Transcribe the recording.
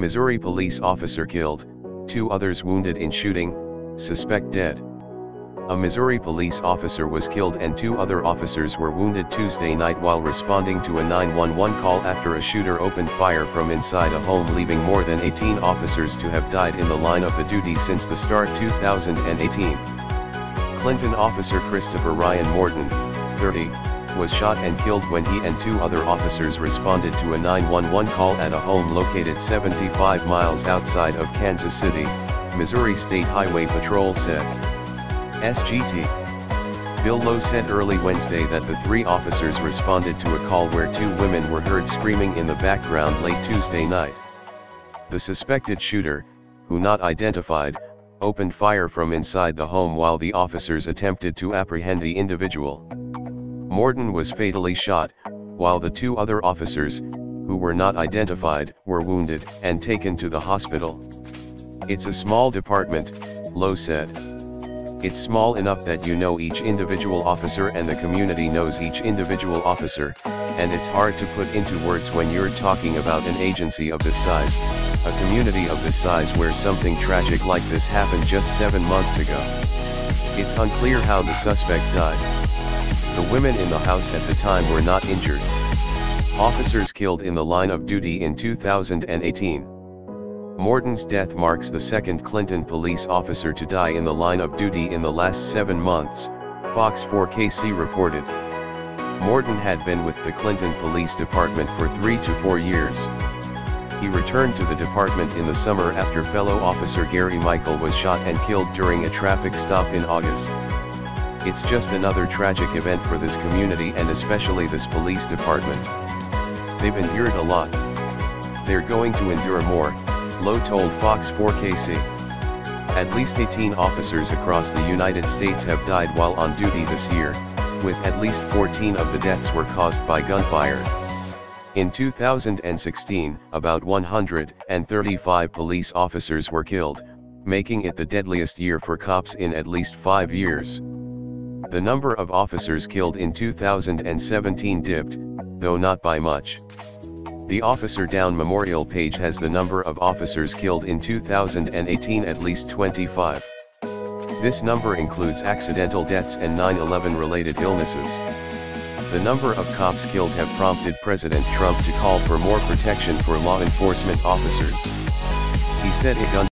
Missouri police officer killed, two others wounded in shooting, suspect dead. A Missouri police officer was killed and two other officers were wounded Tuesday night while responding to a 911 call after a shooter opened fire from inside a home leaving more than 18 officers to have died in the line of the duty since the start 2018. Clinton officer Christopher Ryan Morton, 30, was shot and killed when he and two other officers responded to a 911 call at a home located 75 miles outside of Kansas City, Missouri State Highway Patrol said. SGT. Bill Lowe said early Wednesday that the three officers responded to a call where two women were heard screaming in the background late Tuesday night. The suspected shooter, who not identified, opened fire from inside the home while the officers attempted to apprehend the individual. Morton was fatally shot, while the two other officers, who were not identified, were wounded and taken to the hospital. It's a small department, Lowe said. It's small enough that you know each individual officer and the community knows each individual officer, and it's hard to put into words when you're talking about an agency of this size, a community of this size where something tragic like this happened just seven months ago. It's unclear how the suspect died. The women in the house at the time were not injured. Officers killed in the line of duty in 2018. Morton's death marks the second Clinton police officer to die in the line of duty in the last seven months, Fox 4KC reported. Morton had been with the Clinton Police Department for three to four years. He returned to the department in the summer after fellow officer Gary Michael was shot and killed during a traffic stop in August. It's just another tragic event for this community and especially this police department. They've endured a lot. They're going to endure more, Lowe told Fox 4KC. At least 18 officers across the United States have died while on duty this year, with at least 14 of the deaths were caused by gunfire. In 2016, about 135 police officers were killed, making it the deadliest year for cops in at least five years. The number of officers killed in 2017 dipped, though not by much. The Officer Down Memorial page has the number of officers killed in 2018 at least 25. This number includes accidental deaths and 9-11 related illnesses. The number of cops killed have prompted President Trump to call for more protection for law enforcement officers. He said a gun